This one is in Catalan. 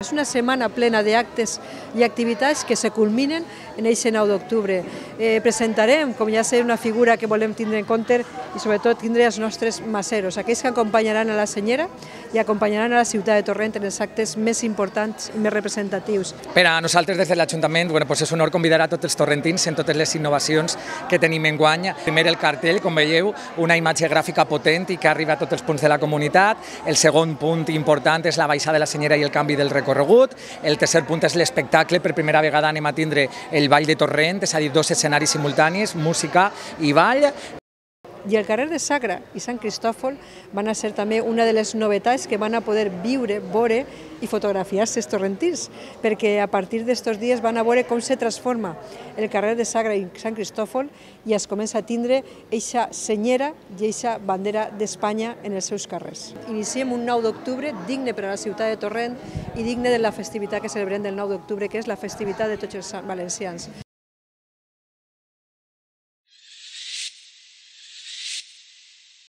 És una setmana plena d'actes i activitats que se culminen en aquest 9 d'octubre. Eh, presentarem, com ja sé, una figura que volem tindre en compte i sobretot tindre els nostres maceros, aquells que acompanyaran a la senyera i acompanyaran a la ciutat de Torrent en els actes més importants i més representatius. Per a nosaltres des de l'Ajuntament bueno, és un honor convidar a tots els torrentins en totes les innovacions que tenim en guany. Primer el cartell, com veieu, una imatge gràfica potent i que arriba a tots els punts de la comunitat. El segon punt important és la baixada de la senyera i el canvi del recorregut recorregut. El tercer punt és l'espectacle. Per primera vegada anem a tindre el Ball de Torrent, és a dir, dos escenaris simultanis, música i ball. I el carrer de Sagra i Sant Cristòfol van a ser també una de les novetats que van a poder viure, veure i fotografiar-se els torrentins, perquè a partir d'estos dies van a veure com se transforma el carrer de Sagra i Sant Cristòfol i es comença a tindre eixa senyera i eixa bandera d'Espanya en els seus carrers. Iniciem un 9 d'octubre digne per a la ciutat de Torrent i digne de la festivitat que celebrem del 9 d'octubre, que és la festivitat de tots els valencians.